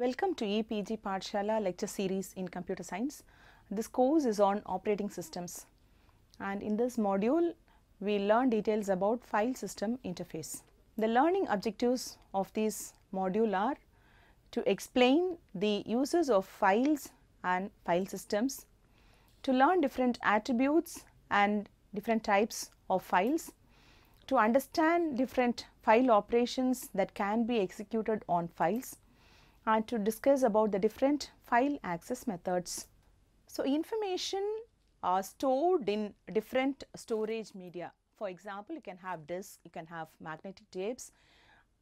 Welcome to e-PG Pathshala lecture series in computer science. This course is on operating systems and in this module we learn details about file system interface. The learning objectives of this module are to explain the uses of files and file systems, to learn different attributes and different types of files, to understand different file operations that can be executed on files and to discuss about the different file access methods. So, information are stored in different storage media. For example, you can have disk, you can have magnetic tapes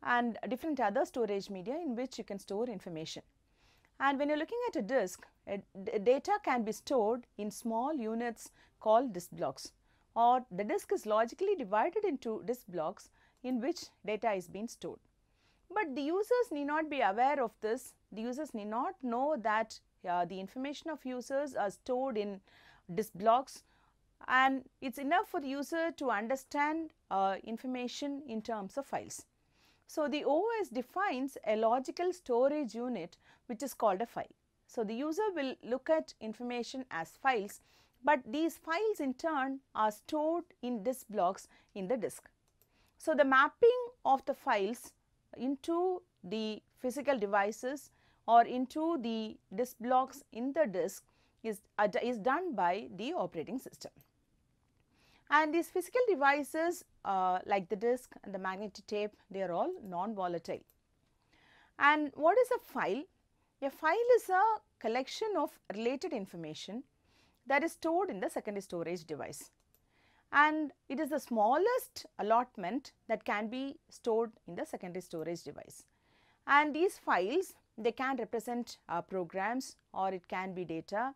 and different other storage media in which you can store information. And when you are looking at a disk, a, data can be stored in small units called disk blocks or the disk is logically divided into disk blocks in which data is being stored. But the users need not be aware of this, the users need not know that uh, the information of users are stored in disk blocks and it is enough for the user to understand uh, information in terms of files. So, the OS defines a logical storage unit which is called a file. So, the user will look at information as files, but these files in turn are stored in disk blocks in the disk. So, the mapping of the files into the physical devices or into the disk blocks in the disk is, uh, is done by the operating system. And these physical devices uh, like the disk and the magnetic tape they are all non-volatile. And what is a file? A file is a collection of related information that is stored in the secondary storage device and it is the smallest allotment that can be stored in the secondary storage device. And these files they can represent uh, programs or it can be data.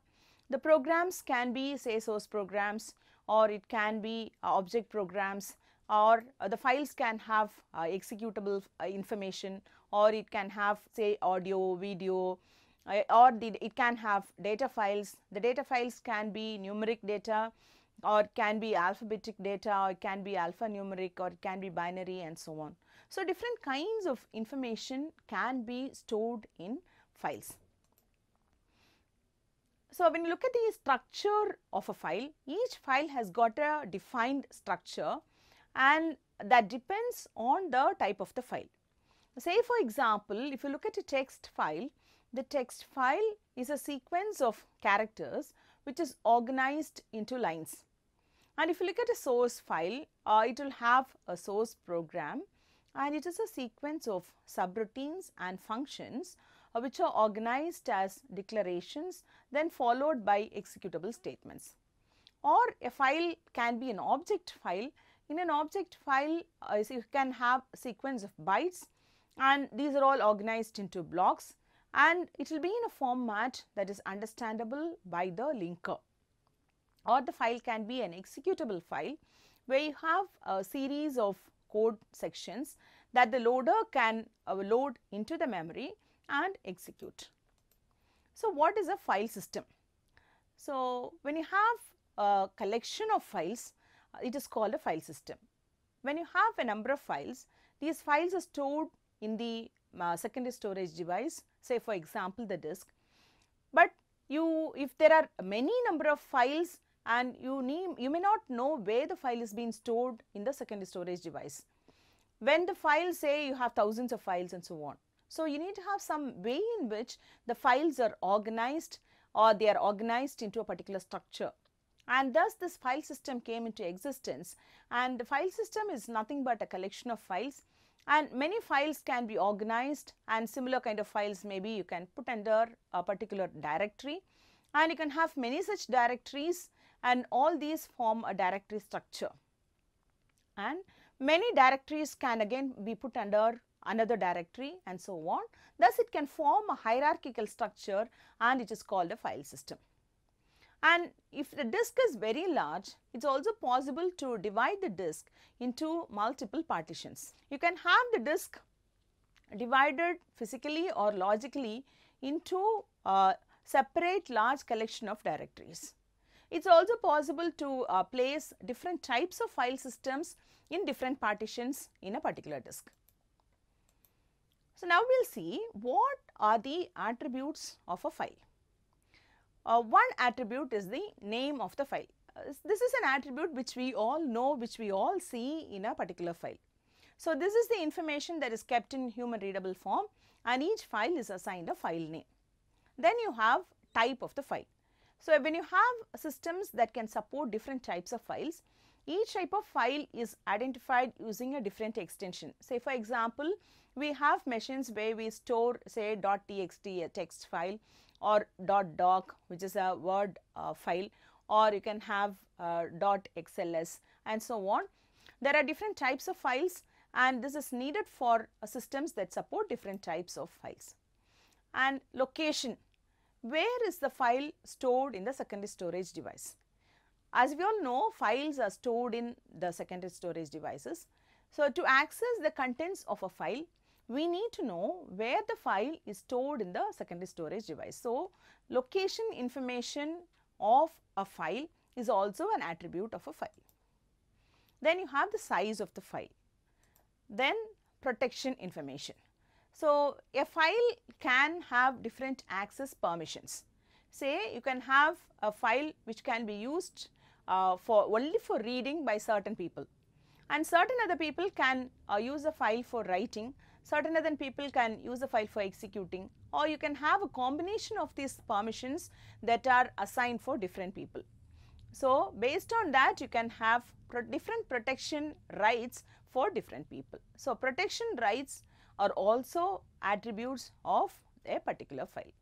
The programs can be say source programs or it can be uh, object programs or uh, the files can have uh, executable uh, information or it can have say audio, video uh, or the, it can have data files. The data files can be numeric data or can be alphabetic data or it can be alphanumeric or it can be binary and so on. So, different kinds of information can be stored in files. So, when you look at the structure of a file, each file has got a defined structure and that depends on the type of the file. Say for example, if you look at a text file, the text file is a sequence of characters which is organized into lines. And if you look at a source file, uh, it will have a source program and it is a sequence of subroutines and functions uh, which are organized as declarations then followed by executable statements. Or a file can be an object file. In an object file, uh, you can have sequence of bytes and these are all organized into blocks and it will be in a format that is understandable by the linker or the file can be an executable file where you have a series of code sections that the loader can uh, load into the memory and execute. So, what is a file system? So, when you have a collection of files, uh, it is called a file system. When you have a number of files, these files are stored in the uh, secondary storage device, say for example, the disk. But you, if there are many number of files and you need you may not know where the file is being stored in the secondary storage device. When the files say you have thousands of files and so on. So, you need to have some way in which the files are organized or they are organized into a particular structure and thus this file system came into existence and the file system is nothing but a collection of files and many files can be organized and similar kind of files maybe you can put under a particular directory and you can have many such directories and all these form a directory structure. And many directories can again be put under another directory and so on. Thus, it can form a hierarchical structure and it is called a file system. And if the disk is very large, it is also possible to divide the disk into multiple partitions. You can have the disk divided physically or logically into a separate large collection of directories. It is also possible to uh, place different types of file systems in different partitions in a particular disk. So, now we will see what are the attributes of a file. Uh, one attribute is the name of the file. Uh, this is an attribute which we all know, which we all see in a particular file. So, this is the information that is kept in human readable form and each file is assigned a file name. Then you have type of the file. So, when you have systems that can support different types of files, each type of file is identified using a different extension. Say for example, we have machines where we store say .txt a text file or .doc which is a word uh, file or you can have uh, .xls and so on. There are different types of files and this is needed for uh, systems that support different types of files. And location, where is the file stored in the secondary storage device? As we all know, files are stored in the secondary storage devices. So, to access the contents of a file, we need to know where the file is stored in the secondary storage device. So, location information of a file is also an attribute of a file. Then you have the size of the file. Then protection information. So, a file can have different access permissions. Say you can have a file which can be used uh, for only for reading by certain people and certain other people can uh, use a file for writing, certain other people can use a file for executing or you can have a combination of these permissions that are assigned for different people. So, based on that you can have pro different protection rights for different people. So, protection rights are also attributes of a particular file.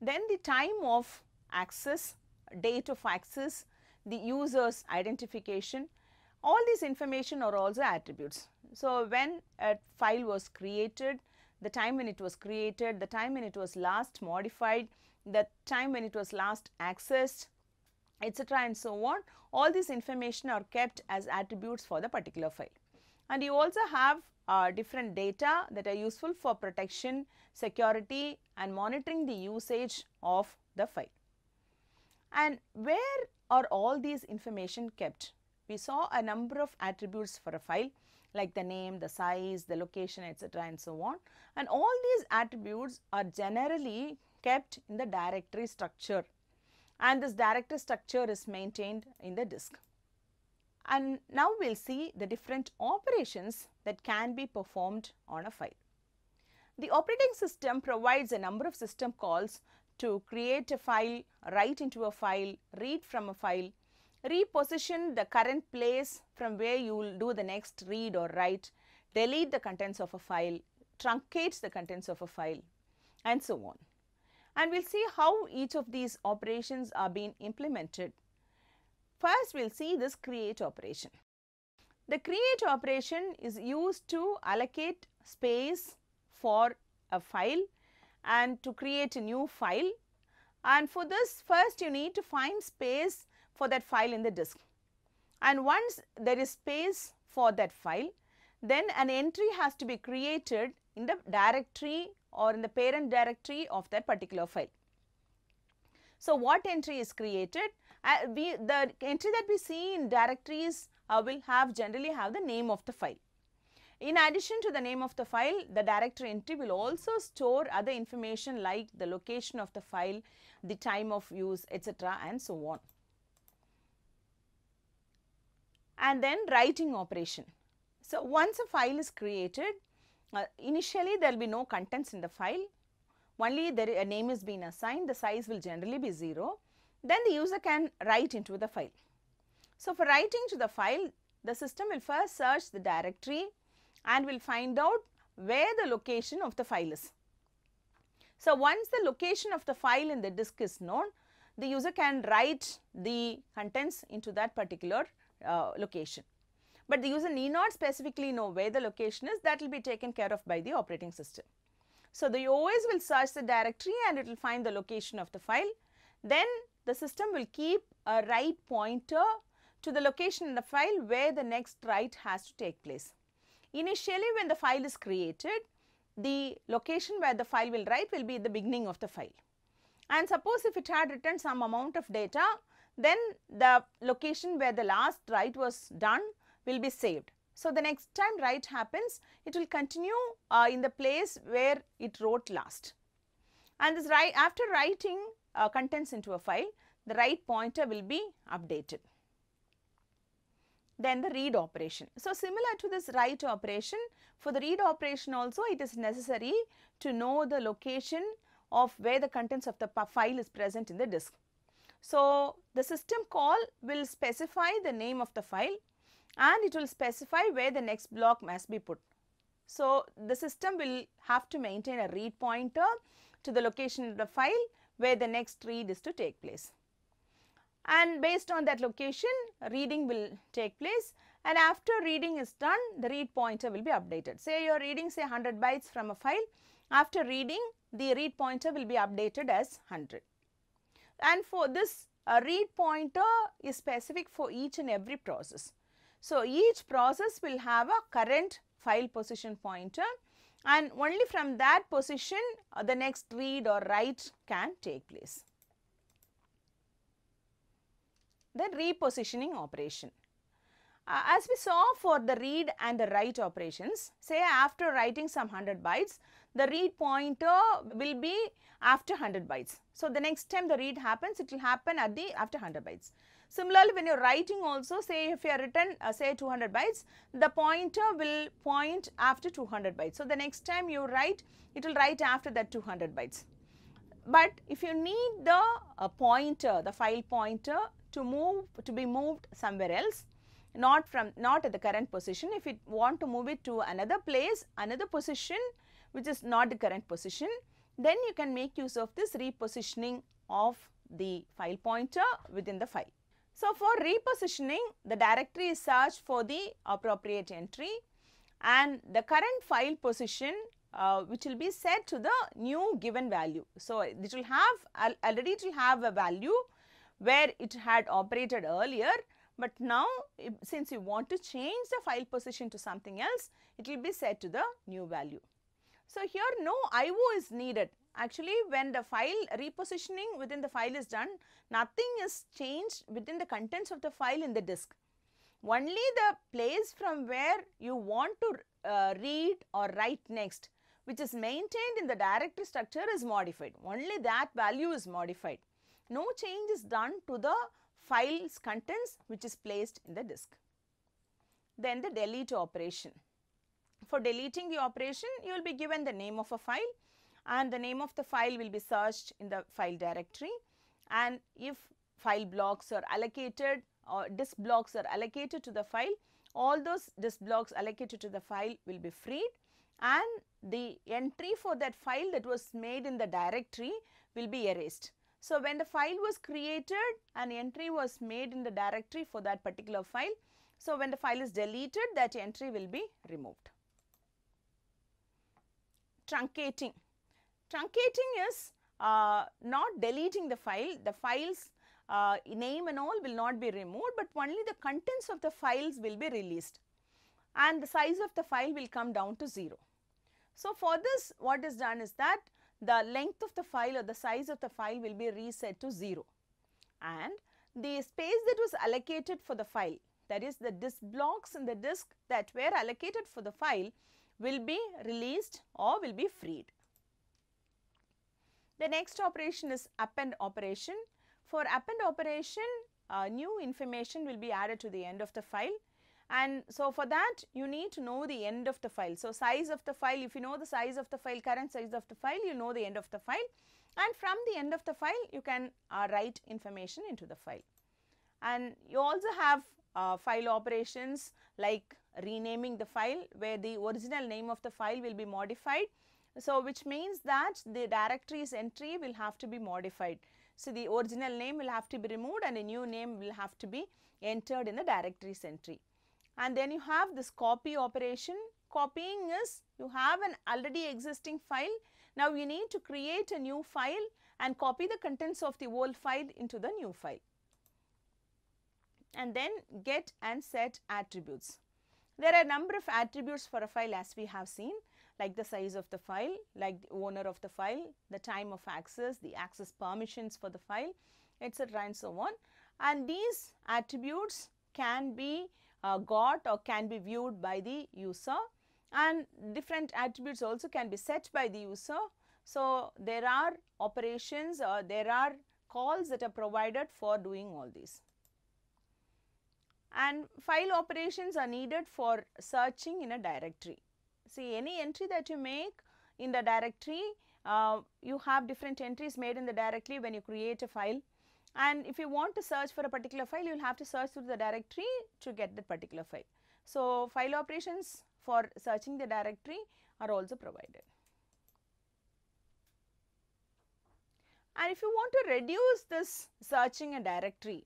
Then the time of access, date of access, the user's identification, all these information are also attributes. So, when a file was created, the time when it was created, the time when it was last modified, the time when it was last accessed, etc. and so on, all these information are kept as attributes for the particular file. And you also have uh, different data that are useful for protection, security and monitoring the usage of the file. And where are all these information kept? We saw a number of attributes for a file like the name, the size, the location etc. and so on. And all these attributes are generally kept in the directory structure and this directory structure is maintained in the disk. And now we will see the different operations that can be performed on a file. The operating system provides a number of system calls to create a file, write into a file, read from a file, reposition the current place from where you will do the next read or write, delete the contents of a file, truncate the contents of a file and so on. And we will see how each of these operations are being implemented. First we will see this create operation. The create operation is used to allocate space for a file and to create a new file and for this first you need to find space for that file in the disk and once there is space for that file then an entry has to be created in the directory or in the parent directory of that particular file. So, what entry is created? Uh, we, the entry that we see in directories uh, will have generally have the name of the file. In addition to the name of the file, the directory entry will also store other information like the location of the file, the time of use, etc. and so on. And then writing operation. So, once a file is created, uh, initially there will be no contents in the file, only there a name is being assigned, the size will generally be 0. Then the user can write into the file. So, for writing to the file, the system will first search the directory and will find out where the location of the file is. So, once the location of the file in the disk is known, the user can write the contents into that particular uh, location. But the user need not specifically know where the location is that will be taken care of by the operating system. So, the OS will search the directory and it will find the location of the file. Then the system will keep a write pointer to the location in the file where the next write has to take place. Initially when the file is created, the location where the file will write will be the beginning of the file. And suppose if it had written some amount of data, then the location where the last write was done will be saved. So, the next time write happens, it will continue uh, in the place where it wrote last. And this write, after writing uh, contents into a file, the write pointer will be updated. Then the read operation. So, similar to this write operation, for the read operation also it is necessary to know the location of where the contents of the file is present in the disk. So, the system call will specify the name of the file and it will specify where the next block must be put. So, the system will have to maintain a read pointer to the location of the file where the next read is to take place. And based on that location, reading will take place and after reading is done, the read pointer will be updated. Say you are reading say 100 bytes from a file, after reading the read pointer will be updated as 100. And for this a read pointer is specific for each and every process. So, each process will have a current file position pointer and only from that position uh, the next read or write can take place. Then repositioning operation. Uh, as we saw for the read and the write operations, say after writing some 100 bytes, the read pointer will be after 100 bytes. So, the next time the read happens, it will happen at the after 100 bytes. Similarly, when you are writing also, say if you are written uh, say 200 bytes, the pointer will point after 200 bytes. So, the next time you write, it will write after that 200 bytes. But if you need the uh, pointer, the file pointer to move to be moved somewhere else, not from not at the current position. If you want to move it to another place, another position which is not the current position, then you can make use of this repositioning of the file pointer within the file. So, for repositioning, the directory is searched for the appropriate entry and the current file position uh, which will be set to the new given value. So, it will have already it will have a value where it had operated earlier but now since you want to change the file position to something else, it will be set to the new value. So, here no IO is needed. Actually, when the file repositioning within the file is done, nothing is changed within the contents of the file in the disk. Only the place from where you want to uh, read or write next, which is maintained in the directory structure is modified. Only that value is modified. No change is done to the file's contents which is placed in the disk. Then the delete operation. For deleting the operation, you will be given the name of a file and the name of the file will be searched in the file directory and if file blocks are allocated or disk blocks are allocated to the file, all those disk blocks allocated to the file will be freed and the entry for that file that was made in the directory will be erased. So, when the file was created an entry was made in the directory for that particular file. So, when the file is deleted that entry will be removed. Truncating. Truncating is uh, not deleting the file, the files uh, name and all will not be removed, but only the contents of the files will be released and the size of the file will come down to 0. So, for this what is done is that the length of the file or the size of the file will be reset to 0 and the space that was allocated for the file that is the disk blocks in the disk that were allocated for the file will be released or will be freed. The next operation is append operation. For append operation, uh, new information will be added to the end of the file and so for that you need to know the end of the file. So size of the file, if you know the size of the file, current size of the file, you know the end of the file and from the end of the file you can uh, write information into the file. And you also have uh, file operations like renaming the file where the original name of the file will be modified. So, which means that the directory's entry will have to be modified. So, the original name will have to be removed and a new name will have to be entered in the directory's entry and then you have this copy operation. Copying is you have an already existing file. Now, you need to create a new file and copy the contents of the old file into the new file and then get and set attributes. There are a number of attributes for a file as we have seen like the size of the file, like the owner of the file, the time of access, the access permissions for the file etc. and so on. And these attributes can be uh, got or can be viewed by the user and different attributes also can be set by the user. So, there are operations or there are calls that are provided for doing all these. And file operations are needed for searching in a directory. See any entry that you make in the directory, uh, you have different entries made in the directory when you create a file and if you want to search for a particular file, you will have to search through the directory to get that particular file. So, file operations for searching the directory are also provided. And if you want to reduce this searching a directory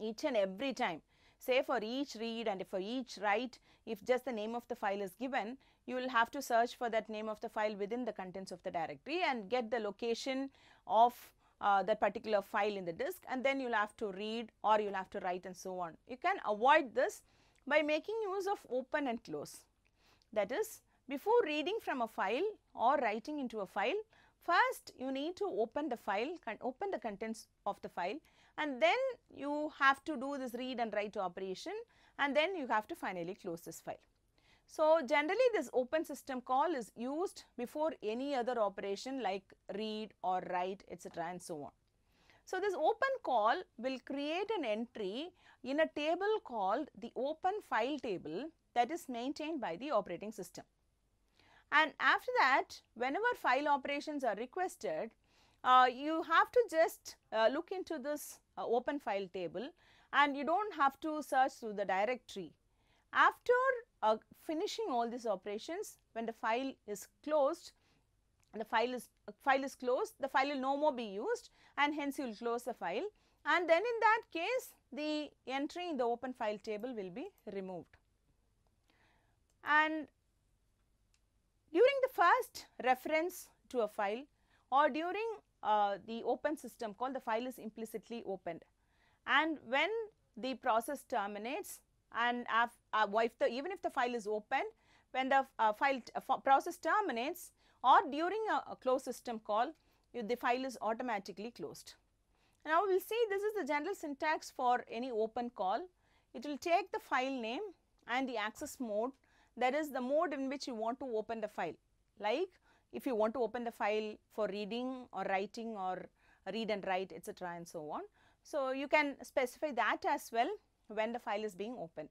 each and every time, say for each read and for each write, if just the name of the file is given, you will have to search for that name of the file within the contents of the directory and get the location of uh, that particular file in the disk and then you will have to read or you will have to write and so on. You can avoid this by making use of open and close. That is before reading from a file or writing into a file, first you need to open the file, and open the contents of the file and then you have to do this read and write operation and then you have to finally close this file. So, generally this open system call is used before any other operation like read or write etc. and so on. So, this open call will create an entry in a table called the open file table that is maintained by the operating system. And after that whenever file operations are requested, uh, you have to just uh, look into this uh, open file table and you do not have to search through the directory. After uh, finishing all these operations when the file is closed the file is uh, file is closed the file will no more be used and hence you will close the file and then in that case the entry in the open file table will be removed. And during the first reference to a file or during uh, the open system call the file is implicitly opened and when the process terminates and uh, if the, even if the file is open when the uh, file uh, process terminates or during a, a close system call the file is automatically closed. Now, we will see this is the general syntax for any open call. It will take the file name and the access mode that is the mode in which you want to open the file like if you want to open the file for reading or writing or read and write etc. and so on. So, you can specify that as well when the file is being opened.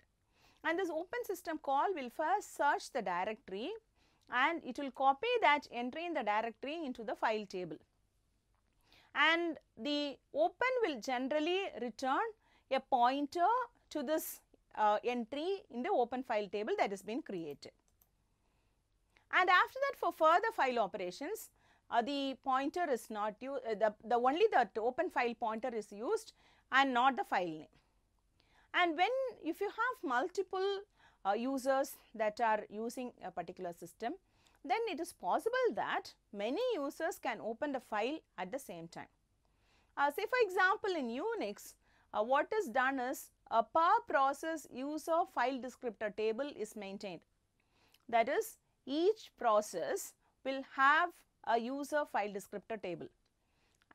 And this open system call will first search the directory and it will copy that entry in the directory into the file table. And the open will generally return a pointer to this uh, entry in the open file table that has been created. And after that for further file operations, uh, the pointer is not used, uh, the, the only the open file pointer is used and not the file name. And when if you have multiple uh, users that are using a particular system, then it is possible that many users can open the file at the same time. Uh, say for example, in Unix, uh, what is done is a per process user file descriptor table is maintained. That is, each process will have a user file descriptor table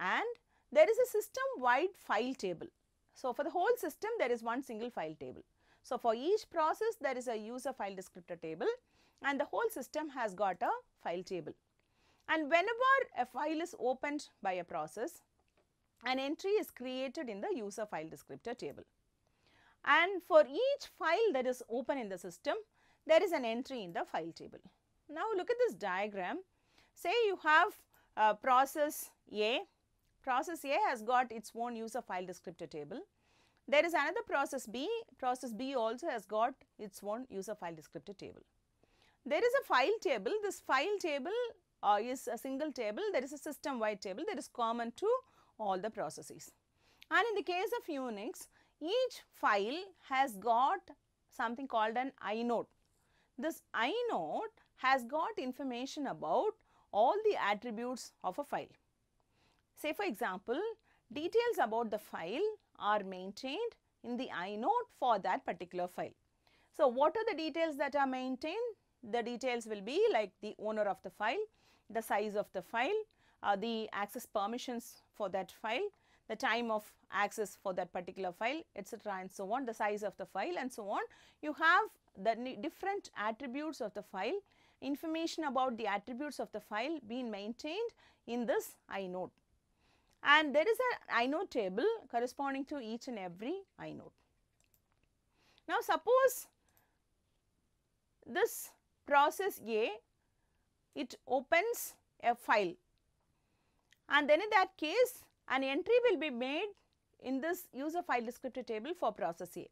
and there is a system wide file table. So, for the whole system there is one single file table. So, for each process there is a user file descriptor table and the whole system has got a file table. And whenever a file is opened by a process, an entry is created in the user file descriptor table. And for each file that is open in the system, there is an entry in the file table. Now, look at this diagram. Say you have a process A process A has got its own user file descriptor table. There is another process B, process B also has got its own user file descriptor table. There is a file table, this file table uh, is a single table, there is a system wide table that is common to all the processes. And in the case of Unix, each file has got something called an inode. This inode has got information about all the attributes of a file. Say for example, details about the file are maintained in the inode for that particular file. So, what are the details that are maintained? The details will be like the owner of the file, the size of the file, uh, the access permissions for that file, the time of access for that particular file etc and so on, the size of the file and so on. You have the different attributes of the file, information about the attributes of the file being maintained in this inode. And there is an inode table corresponding to each and every inode. Now, suppose this process A, it opens a file. And then in that case an entry will be made in this user file descriptor table for process A.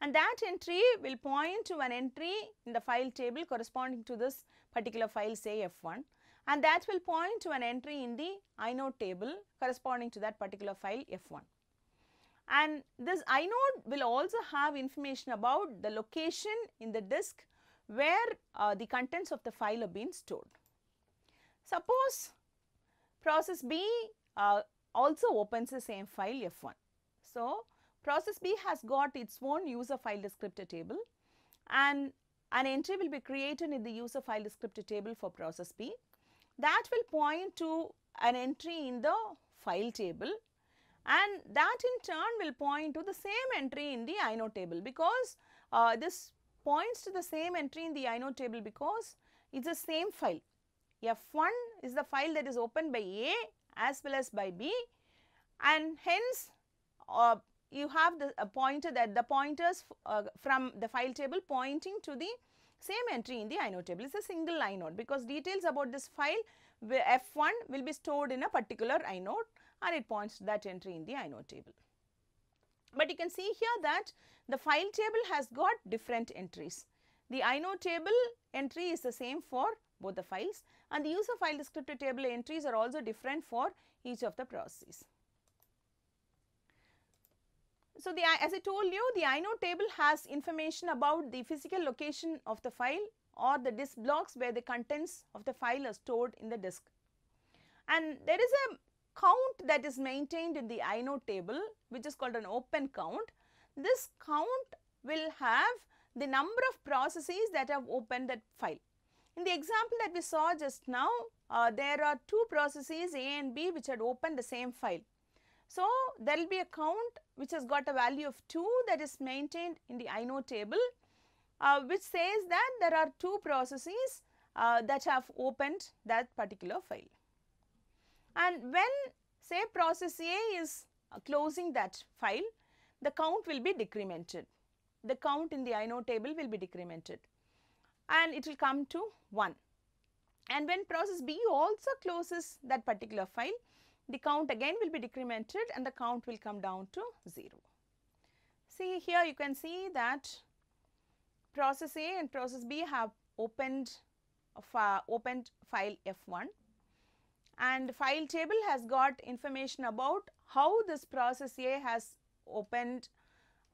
And that entry will point to an entry in the file table corresponding to this particular file say F1 and that will point to an entry in the inode table corresponding to that particular file F1. And this inode will also have information about the location in the disk where uh, the contents of the file have been stored. Suppose process B uh, also opens the same file F1. So, process B has got its own user file descriptor table and an entry will be created in the user file descriptor table for process B that will point to an entry in the file table and that in turn will point to the same entry in the inode table because uh, this points to the same entry in the inode table because it is the same file. F1 is the file that is opened by A as well as by B and hence uh, you have the pointer that the pointers uh, from the file table pointing to the same entry in the inode table. It is a single inode because details about this file F1 will be stored in a particular inode and it points to that entry in the inode table. But you can see here that the file table has got different entries. The inode table entry is the same for both the files and the user file descriptor table entries are also different for each of the processes. So, the as I told you the inode table has information about the physical location of the file or the disk blocks where the contents of the file are stored in the disk. And there is a count that is maintained in the inode table which is called an open count. This count will have the number of processes that have opened that file. In the example that we saw just now, uh, there are two processes A and B which had opened the same file. So, there will be a count which has got a value of 2 that is maintained in the inode table uh, which says that there are two processes uh, that have opened that particular file. And when say process A is uh, closing that file, the count will be decremented. The count in the inode table will be decremented and it will come to 1. And when process B also closes that particular file, the count again will be decremented and the count will come down to 0. See here you can see that process A and process B have opened opened file F1 and file table has got information about how this process A has opened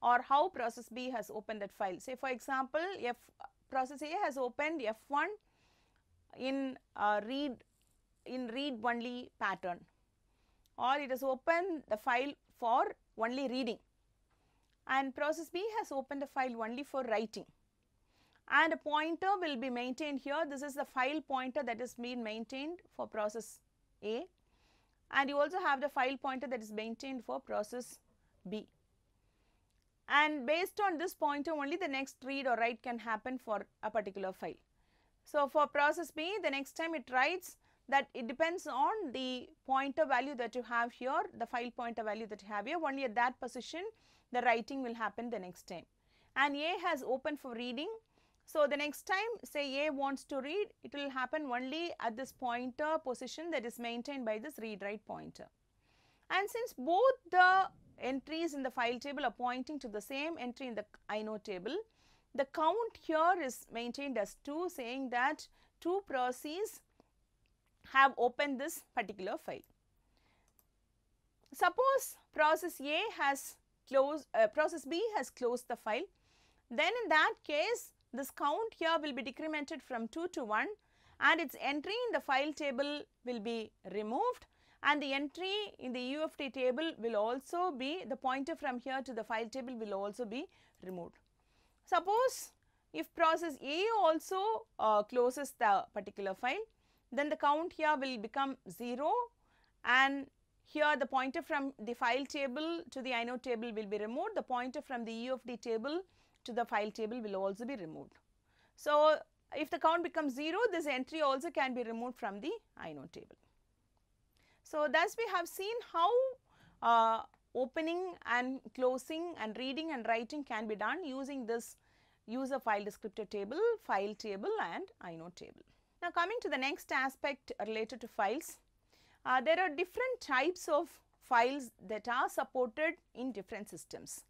or how process B has opened that file. Say for example, if process A has opened F1 in uh, read in read only pattern or it has opened the file for only reading and process B has opened the file only for writing and a pointer will be maintained here. This is the file pointer that is being maintained for process A and you also have the file pointer that is maintained for process B. And based on this pointer only the next read or write can happen for a particular file. So, for process B the next time it writes that it depends on the pointer value that you have here, the file pointer value that you have here, only at that position the writing will happen the next time. And A has open for reading. So, the next time say A wants to read, it will happen only at this pointer position that is maintained by this read write pointer. And since both the entries in the file table are pointing to the same entry in the inode table, the count here is maintained as 2 saying that 2 processes have opened this particular file. Suppose process A has closed, uh, process B has closed the file, then in that case this count here will be decremented from 2 to 1 and its entry in the file table will be removed and the entry in the UFD table will also be the pointer from here to the file table will also be removed. Suppose if process A also uh, closes the particular file then the count here will become 0 and here the pointer from the file table to the inode table will be removed, the pointer from the EOFD table to the file table will also be removed. So, if the count becomes 0, this entry also can be removed from the inode table. So, thus we have seen how uh, opening and closing and reading and writing can be done using this user file descriptor table, file table and inode table. Now, coming to the next aspect related to files, uh, there are different types of files that are supported in different systems.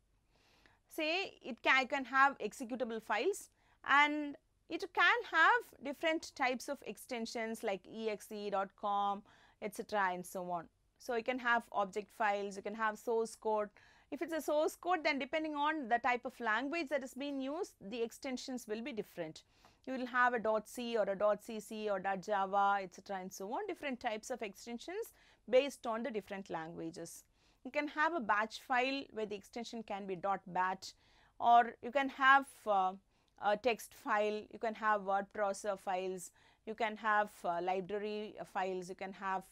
Say it can, can have executable files and it can have different types of extensions like exe.com etc and so on. So, you can have object files, you can have source code. If it is a source code then depending on the type of language that is being used the extensions will be different. You will have a .c or a .cc or .java etc and so on. Different types of extensions based on the different languages. You can have a batch file where the extension can be .bat or you can have uh, a text file, you can have word processor files, you can have uh, library files, you can have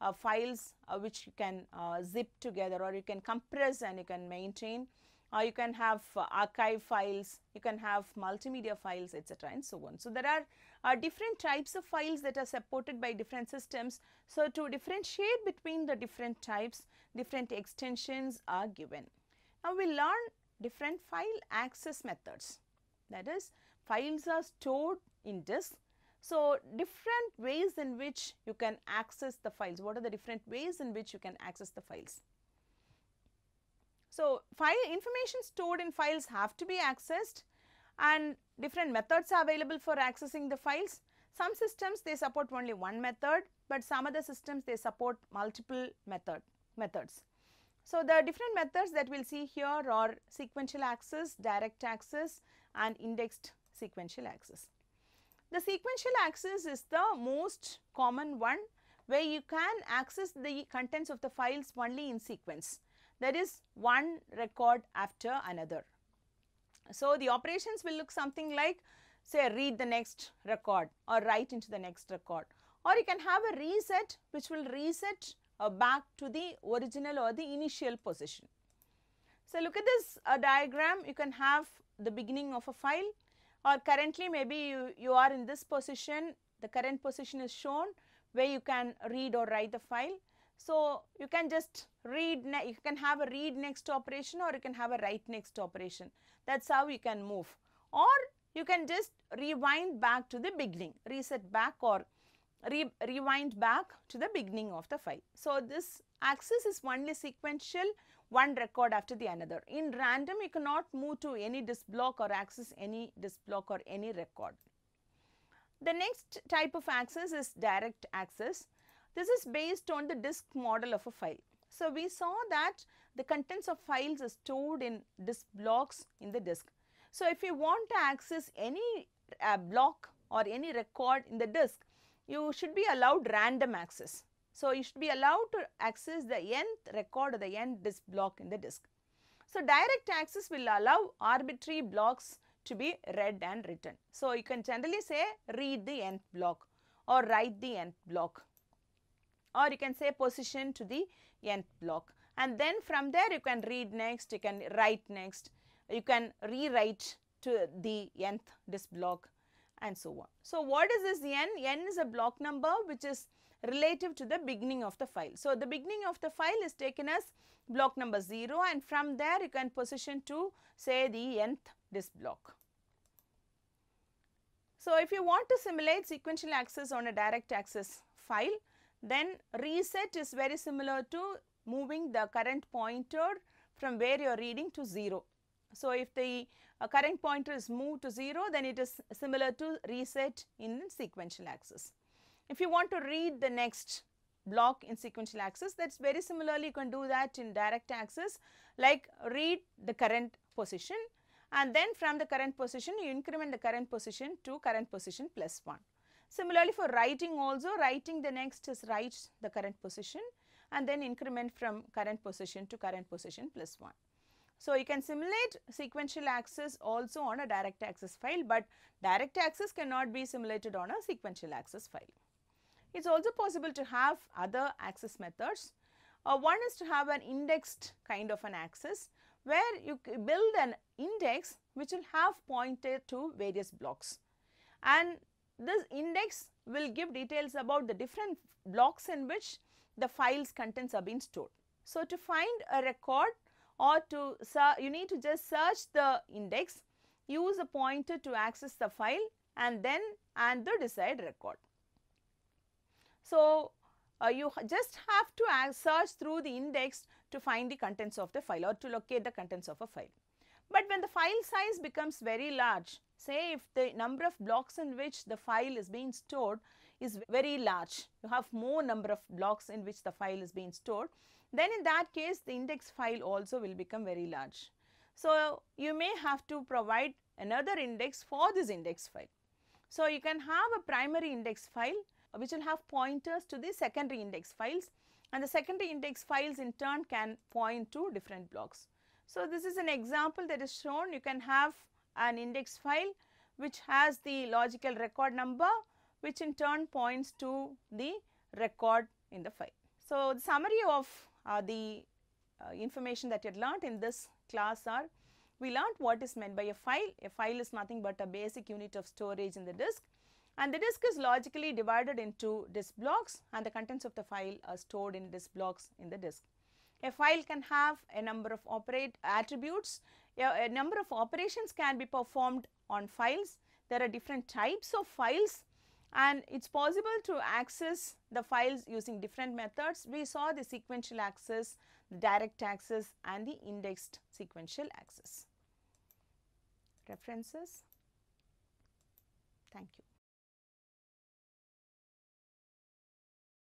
uh, files uh, which you can uh, zip together or you can compress and you can maintain or uh, you can have uh, archive files, you can have multimedia files etc. and so on. So, there are uh, different types of files that are supported by different systems. So, to differentiate between the different types, different extensions are given. Now, we learn different file access methods that is files are stored in disk so, different ways in which you can access the files. What are the different ways in which you can access the files? So, file information stored in files have to be accessed and different methods are available for accessing the files. Some systems they support only one method, but some other systems they support multiple method methods. So, the different methods that we will see here are sequential access, direct access and indexed sequential access. The sequential access is the most common one where you can access the contents of the files only in sequence that is one record after another. So, the operations will look something like say read the next record or write into the next record or you can have a reset which will reset uh, back to the original or the initial position. So, look at this uh, diagram you can have the beginning of a file or currently maybe you, you are in this position, the current position is shown where you can read or write the file. So, you can just read, you can have a read next operation or you can have a write next operation. That is how you can move or you can just rewind back to the beginning, reset back or re rewind back to the beginning of the file. So, this access is only sequential one record after the another. In random you cannot move to any disk block or access any disk block or any record. The next type of access is direct access. This is based on the disk model of a file. So, we saw that the contents of files are stored in disk blocks in the disk. So, if you want to access any uh, block or any record in the disk, you should be allowed random access. So, you should be allowed to access the nth record or the nth disk block in the disk. So, direct access will allow arbitrary blocks to be read and written. So, you can generally say read the nth block or write the nth block or you can say position to the nth block and then from there you can read next, you can write next, you can rewrite to the nth disk block and so on. So, what is this n? n is a block number which is relative to the beginning of the file. So, the beginning of the file is taken as block number 0 and from there you can position to say the nth disk block. So, if you want to simulate sequential access on a direct access file, then reset is very similar to moving the current pointer from where you are reading to 0. So, if the uh, current pointer is moved to 0 then it is similar to reset in sequential access. If you want to read the next block in sequential access that is very similarly you can do that in direct access like read the current position and then from the current position you increment the current position to current position plus 1. Similarly for writing also writing the next is write the current position and then increment from current position to current position plus 1. So, you can simulate sequential access also on a direct access file, but direct access cannot be simulated on a sequential access file. It is also possible to have other access methods. Uh, one is to have an indexed kind of an access where you build an index which will have pointer to various blocks and this index will give details about the different blocks in which the files contents are being stored. So, to find a record or to you need to just search the index, use a pointer to access the file and then and the desired record. So, uh, you just have to search through the index to find the contents of the file or to locate the contents of a file. But when the file size becomes very large, say if the number of blocks in which the file is being stored is very large, you have more number of blocks in which the file is being stored, then in that case the index file also will become very large. So, you may have to provide another index for this index file. So, you can have a primary index file which will have pointers to the secondary index files and the secondary index files in turn can point to different blocks. So, this is an example that is shown you can have an index file which has the logical record number which in turn points to the record in the file. So, the summary of uh, the uh, information that you had learnt in this class are we learnt what is meant by a file. A file is nothing but a basic unit of storage in the disk and the disk is logically divided into disk blocks and the contents of the file are stored in disk blocks in the disk. A file can have a number of operate attributes, a, a number of operations can be performed on files. There are different types of files and it is possible to access the files using different methods. We saw the sequential access, the direct access and the indexed sequential access. References. Thank you.